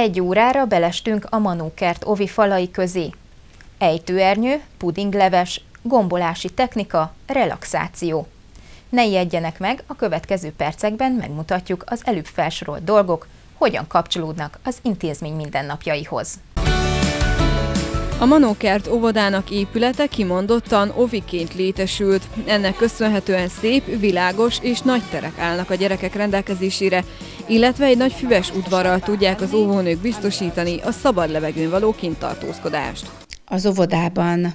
Egy órára belestünk a Manókert ovi falai közé. Ejtőernyő, pudingleves, gombolási technika, relaxáció. Ne ijedjenek meg, a következő percekben megmutatjuk az előbb felsorolt dolgok, hogyan kapcsolódnak az intézmény mindennapjaihoz. A Manókert óvodának épülete kimondottan oviként létesült. Ennek köszönhetően szép, világos és nagy terek állnak a gyerekek rendelkezésére, illetve egy nagy füves udvarral tudják az óvónők biztosítani a szabad levegőn való kintartózkodást. Az óvodában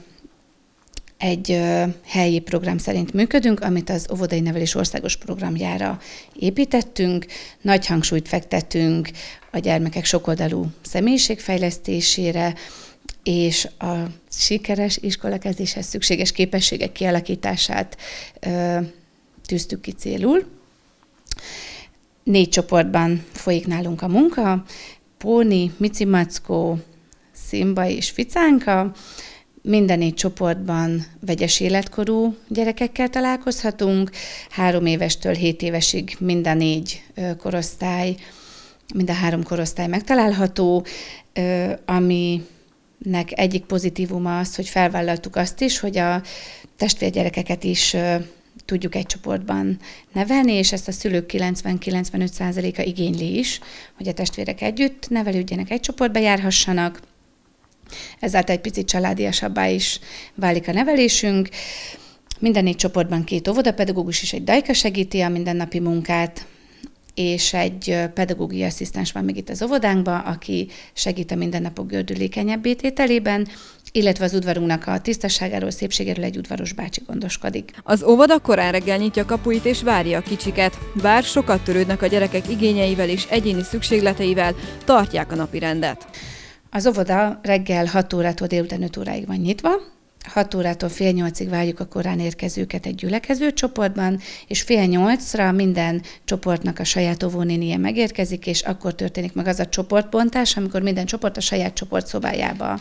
egy helyi program szerint működünk, amit az óvodai nevelés országos programjára építettünk. Nagy hangsúlyt fektetünk a gyermekek sokoldalú személyiségfejlesztésére, és a sikeres iskolakezdéshez szükséges képességek kialakítását ö, tűztük ki célul. Négy csoportban folyik nálunk a munka, Póni, Mici Mackó, Szimba és Ficánka. Minden négy csoportban vegyes életkorú gyerekekkel találkozhatunk, három évestől hét évesig minden négy korosztály, mind a három korosztály megtalálható, ami nek egyik pozitívuma az, hogy felvállaltuk azt is, hogy a testvérgyerekeket is tudjuk egy csoportban nevelni, és ezt a szülők 90-95%-a igényli is, hogy a testvérek együtt nevelődjenek, egy csoportba járhassanak. Ezáltal egy picit családiasabbá is válik a nevelésünk. Minden négy csoportban két óvodapedagógus és egy dajka segíti a mindennapi munkát, és egy pedagógiai asszisztens van még itt az óvodánkban, aki segít a mindennapok gördülékenyebb ételében, illetve az udvarunknak a tisztaságáról, szépségéről egy udvaros bácsi gondoskodik. Az óvoda korán reggel nyitja kapuit és várja a kicsiket. Bár sokat törődnek a gyerekek igényeivel és egyéni szükségleteivel, tartják a napi rendet. Az óvoda reggel 6 órától délután 5 óráig van nyitva, 6 órától fél nyolcig várjuk a korán érkezőket egy gyülekező csoportban, és fél nyolcra minden csoportnak a saját óvónénie megérkezik, és akkor történik meg az a csoportbontás, amikor minden csoport a saját csoportszobájába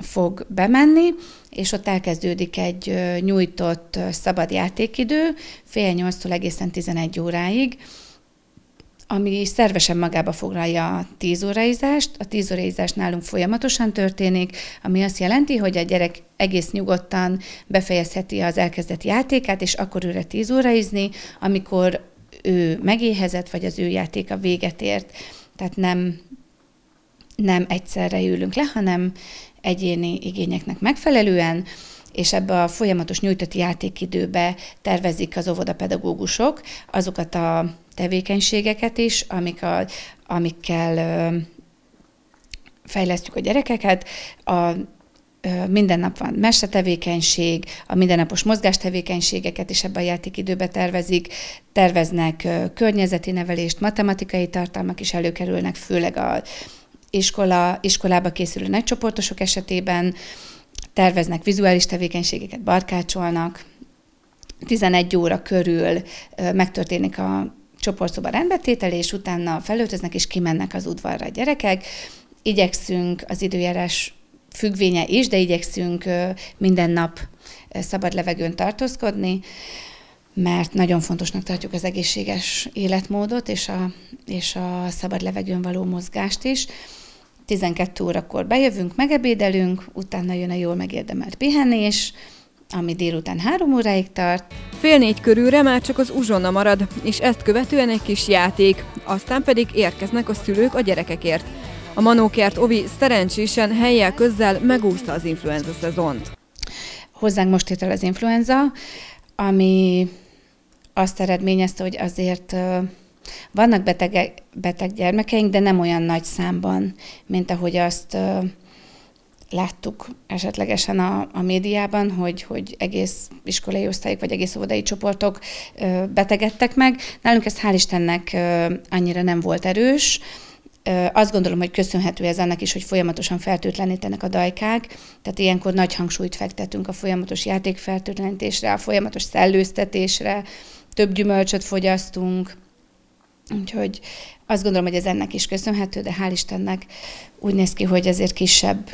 fog bemenni, és ott elkezdődik egy nyújtott szabad játékidő, fél nyolctól egészen 11 óráig, ami szervesen magába foglalja a tíz óraizást. A tíz óraizás nálunk folyamatosan történik, ami azt jelenti, hogy a gyerek egész nyugodtan befejezheti az elkezdett játékát, és akkor őre tíz óraizni, amikor ő megéhezett, vagy az ő játéka véget ért. Tehát nem, nem egyszerre ülünk le, hanem egyéni igényeknek megfelelően, és ebbe a folyamatos nyújtott játékidőbe tervezik az óvodapedagógusok azokat a tevékenységeket is, amik a, amikkel fejlesztjük a gyerekeket. A, minden nap van mesetevékenység, a mindennapos mozgástevékenységeket is ebben a játékidőbe tervezik, terveznek környezeti nevelést, matematikai tartalmak is előkerülnek, főleg a iskola, iskolába készülő nagycsoportosok esetében, terveznek vizuális tevékenységeket, barkácsolnak, 11 óra körül megtörténik a csoportszoba rendbetétel, és utána felöltöznek, és kimennek az udvarra a gyerekek. Igyekszünk az időjárás függvénye is, de igyekszünk minden nap szabad levegőn tartózkodni, mert nagyon fontosnak tartjuk az egészséges életmódot és a, és a szabad levegőn való mozgást is. 12 órakor bejövünk, megebédelünk, utána jön a jól megérdemelt pihenés, ami délután három óráig tart. Fél négy körülre már csak az uzsonna marad, és ezt követően egy kis játék, aztán pedig érkeznek a szülők a gyerekekért. A Manókert Ovi szerencsésen helyjel közzel megúszta az influenza szezont. Hozzánk most ért el az influenza, ami azt eredményezte, hogy azért vannak beteg, beteg gyermekeink, de nem olyan nagy számban, mint ahogy azt láttuk esetlegesen a, a médiában, hogy, hogy egész iskolai osztályok vagy egész óvodai csoportok ö, betegedtek meg. Nálunk ez hál' Istennek ö, annyira nem volt erős. Ö, azt gondolom, hogy köszönhető ez annak is, hogy folyamatosan fertőtlenítenek a dajkák, tehát ilyenkor nagy hangsúlyt fektetünk a folyamatos játékfertőtlenítésre, a folyamatos szellőztetésre, több gyümölcsöt fogyasztunk, Úgyhogy azt gondolom, hogy ez ennek is köszönhető, de hál' Istennek úgy néz ki, hogy ezért kisebb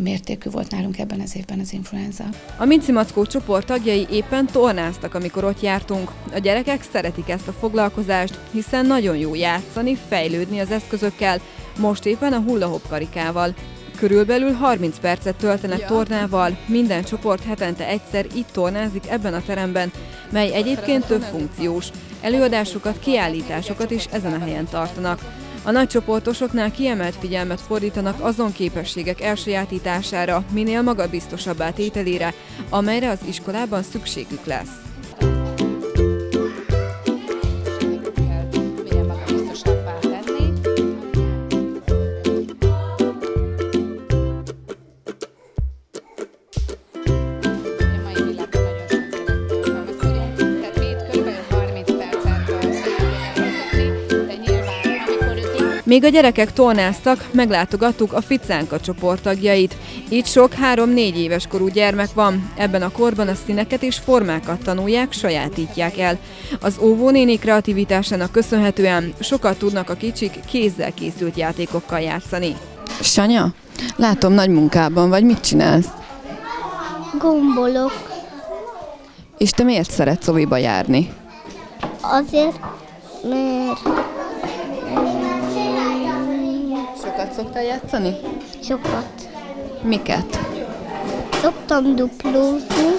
mértékű volt nálunk ebben az évben az influenza. A Minci Mackó csoport tagjai éppen tornáztak, amikor ott jártunk. A gyerekek szeretik ezt a foglalkozást, hiszen nagyon jó játszani, fejlődni az eszközökkel, most éppen a hullahop karikával. Körülbelül 30 percet töltenek tornával, minden csoport hetente egyszer itt tornázik ebben a teremben, mely egyébként több funkciós. Előadásokat, kiállításokat is ezen a helyen tartanak. A nagycsoportosoknál kiemelt figyelmet fordítanak azon képességek elsajátítására, minél magabiztosabbá tételére, amelyre az iskolában szükségük lesz. Még a gyerekek tornáztak, meglátogattuk a Ficánka csoport tagjait. Itt sok 3-4 éves korú gyermek van. Ebben a korban a színeket és formákat tanulják, sajátítják el. Az óvónéni kreativitásának köszönhetően sokat tudnak a kicsik kézzel készült játékokkal játszani. Sanya, látom nagy munkában vagy, mit csinálsz? Gombolok. És te miért szeretsz óviba járni? Azért, mert szoktál játszani? sokat. Miket? Szoktam duplózni,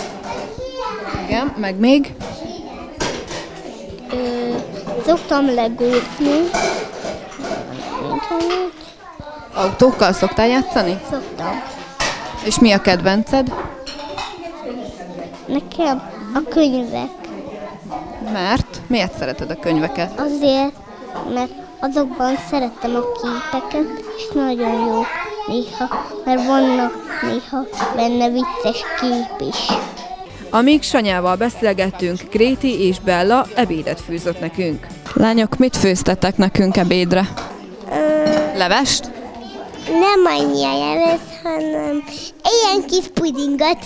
Igen, meg még? ö, szoktam legózni. Autókkal szoktál játszani? Szoktam. És mi a kedvenced? Nekem a könyvek Mert? Miért szereted a könyveket? azért, mert azokban szeretem a képeket, és nagyon jó néha, mert vannak néha benne vicces kép is. Amíg Sanyával beszélgettünk, Gréti és Bella ebédet fűzött nekünk. Lányok, mit főztetek nekünk ebédre? Levest? Nem annyi jeles, hanem ilyen kis pudingot.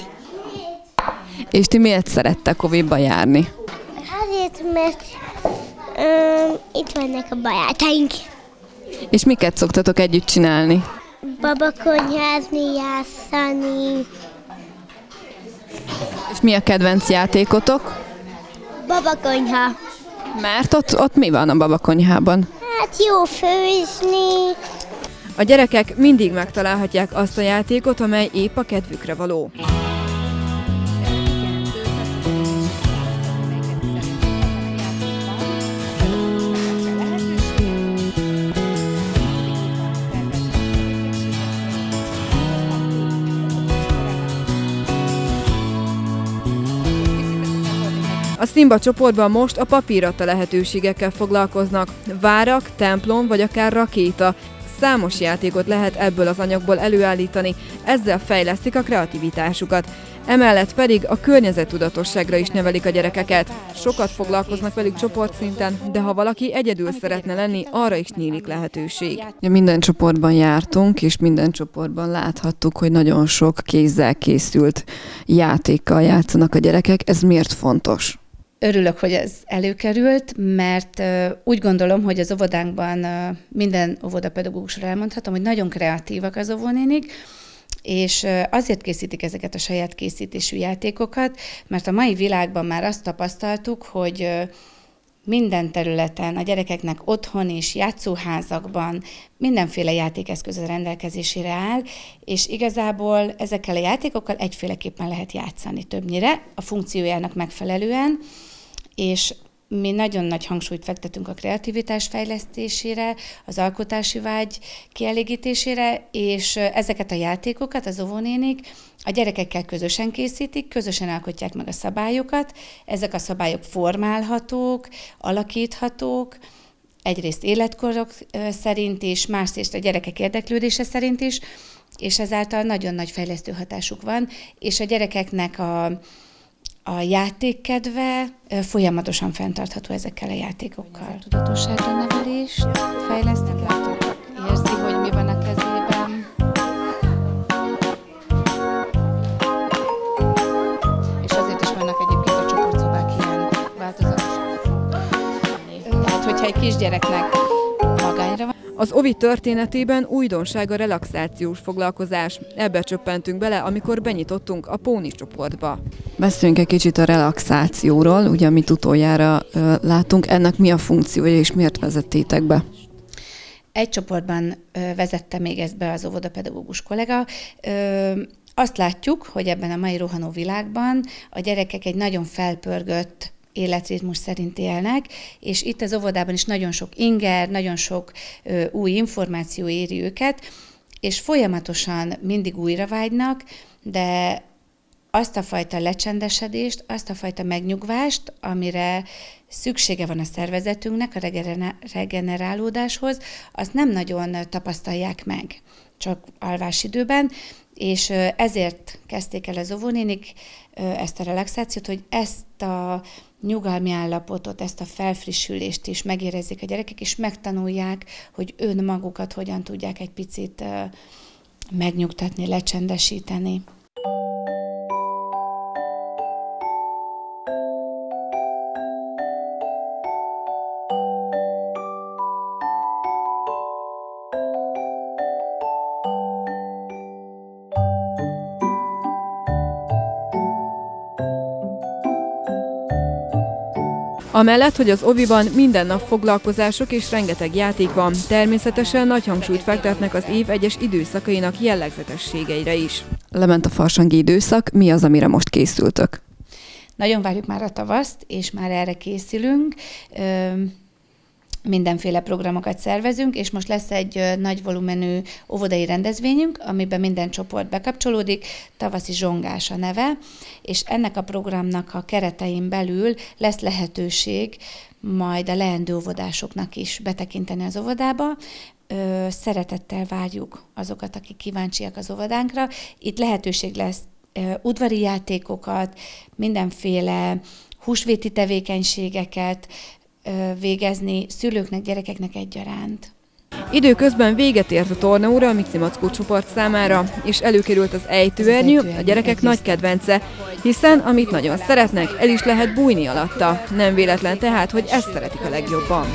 És ti miért szerettek óviba járni? Azért, mert um, itt vannak a barátaink. És miket szoktatok együtt csinálni? Babakonyházni, játszani. És mi a kedvenc játékotok? Babakonyha. Mert ott, ott mi van a babakonyhában? Hát jó főzni. A gyerekek mindig megtalálhatják azt a játékot, amely épp a kedvükre való. A Simba csoportban most a papírata lehetőségekkel foglalkoznak. Várak, templom vagy akár rakéta. Számos játékot lehet ebből az anyagból előállítani, ezzel fejlesztik a kreativitásukat. Emellett pedig a környezettudatosságra is nevelik a gyerekeket. Sokat foglalkoznak velük csoportszinten, de ha valaki egyedül szeretne lenni, arra is nyílik lehetőség. Ja, minden csoportban jártunk, és minden csoportban láthattuk, hogy nagyon sok kézzel készült játékkal játszanak a gyerekek. Ez miért fontos? Örülök, hogy ez előkerült, mert úgy gondolom, hogy az óvodánkban minden óvodapedagógusra elmondhatom, hogy nagyon kreatívak az óvónénik, és azért készítik ezeket a saját készítésű játékokat, mert a mai világban már azt tapasztaltuk, hogy minden területen, a gyerekeknek otthon és játszóházakban mindenféle játékeszköz a rendelkezésére áll, és igazából ezekkel a játékokkal egyféleképpen lehet játszani többnyire, a funkciójának megfelelően, és mi nagyon nagy hangsúlyt fektetünk a kreativitás fejlesztésére, az alkotási vágy kielégítésére, és ezeket a játékokat az óvónénik a gyerekekkel közösen készítik, közösen alkotják meg a szabályokat, ezek a szabályok formálhatók, alakíthatók, egyrészt életkorok szerint is, másrészt a gyerekek érdeklődése szerint is, és ezáltal nagyon nagy fejlesztő hatásuk van, és a gyerekeknek a, a játékkedve folyamatosan fenntartható ezekkel a játékokkal. Tudatosságra nevelést fejlesztik, látok, érzi, hogy mi van a kezében. És azért is vannak egyébként a csoportszobák ilyen változatos. Tehát, hogyha egy kisgyereknek Az OVI történetében újdonság a relaxációs foglalkozás. Ebbe csöppentünk bele, amikor benyitottunk a Póni csoportba. Beszéljünk egy kicsit a relaxációról, ugye amit utoljára ö, látunk. Ennek mi a funkciója és miért vezettétek be? Egy csoportban ö, vezette még ezt be az óvodapedagógus kollega. Ö, azt látjuk, hogy ebben a mai rohanó világban a gyerekek egy nagyon felpörgött életritmus szerint élnek, és itt az óvodában is nagyon sok inger, nagyon sok ö, új információ éri őket, és folyamatosan mindig újra vágynak, de azt a fajta lecsendesedést, azt a fajta megnyugvást, amire szüksége van a szervezetünknek a regenerálódáshoz, azt nem nagyon tapasztalják meg, csak alvásidőben, és ezért kezdték el az óvónénik ezt a relaxációt, hogy ezt a nyugalmi állapotot, ezt a felfrissülést is megérezzék a gyerekek, és megtanulják, hogy önmagukat hogyan tudják egy picit megnyugtatni, lecsendesíteni. Amellett, hogy az oviban minden nap foglalkozások és rengeteg játék van, természetesen nagy hangsúlyt fektetnek az év egyes időszakainak jellegzetességeire is. Lement a farsangi időszak, mi az, amire most készültök? Nagyon várjuk már a tavaszt, és már erre készülünk mindenféle programokat szervezünk, és most lesz egy nagy volumenű óvodai rendezvényünk, amiben minden csoport bekapcsolódik, tavaszi zsongás a neve, és ennek a programnak a keretein belül lesz lehetőség majd a leendő óvodásoknak is betekinteni az óvodába, szeretettel várjuk azokat, akik kíváncsiak az óvodánkra. Itt lehetőség lesz udvari játékokat, mindenféle húsvéti tevékenységeket, végezni szülőknek, gyerekeknek egyaránt. Időközben véget ért a tornaóra a Mici Mackó csoport számára, és előkerült az ejtőernyő, a gyerekek nagy kedvence, hiszen amit nagyon szeretnek, el is lehet bújni alatta. Nem véletlen tehát, hogy ezt szeretik a legjobban.